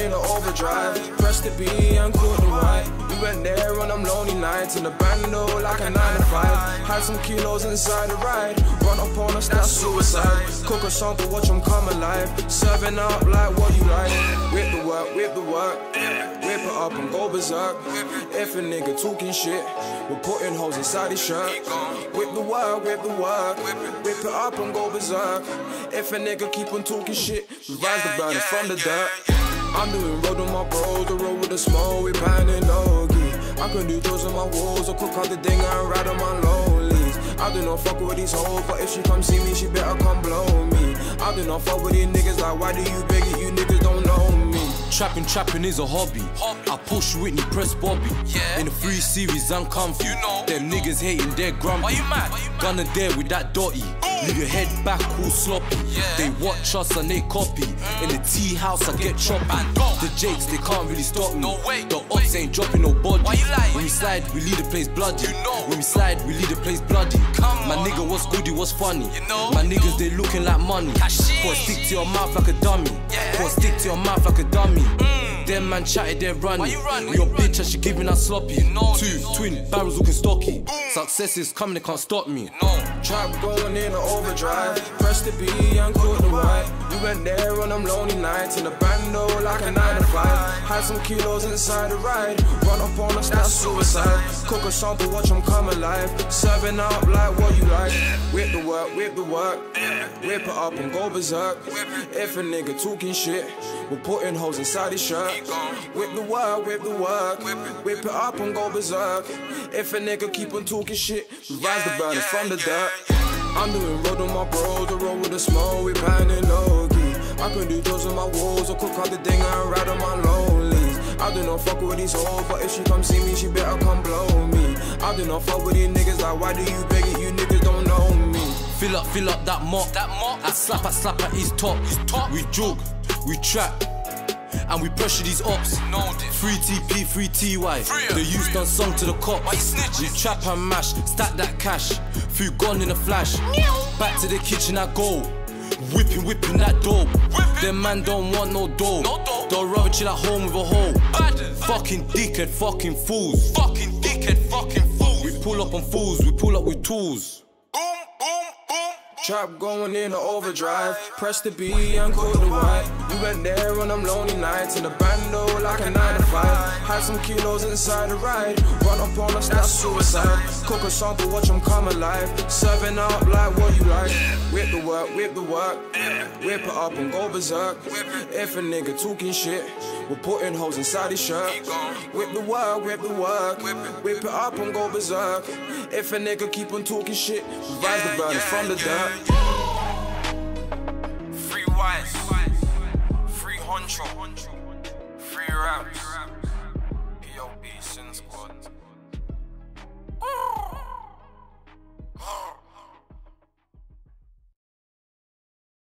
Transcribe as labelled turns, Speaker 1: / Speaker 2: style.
Speaker 1: Trap going in overdrive. Press the B and call the white. We went there on them lonely nights in the bando like a 9 to 5. Had some kilos inside the ride. Run up on us, that's suicide. Cook a sample, watch them come alive. Serving up like what you like. Whip the work, whip the work. Whip it up and go berserk. If a nigga talking shit, we're putting holes inside his shirt. Whip the work, whip the work. Whip it up and go berserk. If a nigga keep on talking shit, we rise the burners from the dirt. I'm doing road on my bros, the road with the smoke, we panning nogi. I can do those on my walls, or cook out the ding and ride on my lonelies. I do not fuck with these hoes, but if she come see me, she better come blow me. I do not fuck with these niggas, like why do you beg it? You niggas don't know me.
Speaker 2: Trapping, trapping is a hobby. I push Whitney, press Bobby.
Speaker 3: Yeah.
Speaker 2: In the free series, I'm comfy.
Speaker 3: You know.
Speaker 2: Them niggas hating, they're grumpy.
Speaker 3: Why you mad?
Speaker 2: Gunner there with that dotty. Oh, Leave your head back, all sloppy.
Speaker 3: Yeah.
Speaker 2: They watch us and they copy. In the tea house, I get choppy.
Speaker 3: And go.
Speaker 2: The Jakes, they can't really stop me.
Speaker 3: No way,
Speaker 2: The ops ain't dropping no body.
Speaker 3: Why you lying?
Speaker 2: When we slide, we leave the place bloody.
Speaker 3: You know.
Speaker 2: When we slide, we leave the place bloody.
Speaker 3: Come
Speaker 2: My
Speaker 3: on.
Speaker 2: nigga, what's goody, what's funny?
Speaker 3: You know,
Speaker 2: My niggas, they looking like money.
Speaker 3: Cashish.
Speaker 2: Put a stick to your mouth like a dummy.
Speaker 3: Yeah.
Speaker 2: Put a stick to your mouth like a dummy. Mm. Them man chatted, they're running.
Speaker 3: Why you run? Why
Speaker 2: Your
Speaker 3: you
Speaker 2: bitch, and she giving us sloppy.
Speaker 3: You know
Speaker 2: Two
Speaker 3: this.
Speaker 2: twin barrels looking stocky. Success is coming, they can't stop me.
Speaker 3: No.
Speaker 1: Trap going in the overdrive. Press the B and call the white. You went there on them lonely nights in the bando like a 9 to 5. Had some kilos inside the ride. Run up on us, that's suicide. Cook a sample, watch them come alive. Serving up like what you like. Whip the work, whip the work. Whip it up and go berserk. If a nigga talking shit, we're putting holes inside his shirt. Whip the work, whip the work. Whip it up and go berserk. If a nigga keep on talking shit, we rise the burners from the dirt. I'm doing road on my bros, the road with the smoke, we panning nogi. I can do those on my walls, I cook out the ding and ride on my lonelies. I do not fuck with these hoes, but if she come see me, she better come blow me. I do not fuck with these niggas, like why do you beg it? You niggas don't know me.
Speaker 2: Fill up, fill up that mop.
Speaker 3: That mop.
Speaker 2: I slap, I slap at his top.
Speaker 3: His top.
Speaker 2: We jog, we trap, and we pressure these ops. Free TP, free TY. The youth done song to the cops. We trap and mash, stack that cash. Food gone in a flash. Back to the kitchen, I go. Whipping, whipping that dope. Them man don't want no dope. They'll rather chill at home with a hoe.
Speaker 3: Badders.
Speaker 2: Fucking dickhead, fucking fools.
Speaker 3: Fucking dickhead, fucking fools.
Speaker 2: We pull up on fools, we pull up with tools.
Speaker 3: Boom, boom, boom.
Speaker 1: Trap going in the overdrive. Press the B and call the white. We went there on them lonely nights in the bando like a 9 to 5. Had some kilos inside the ride. Run up on us, that's suicide. Cook a sample, watch them come alive. Serving up like what you like. Whip the work, whip the work. Whip it up and go berserk. If a nigga talking shit, we're putting holes inside his shirt. Whip the work, whip the work. Whip it up and go berserk. If a nigga keep on talking shit, rise the burners from the dirt.
Speaker 3: Free wise.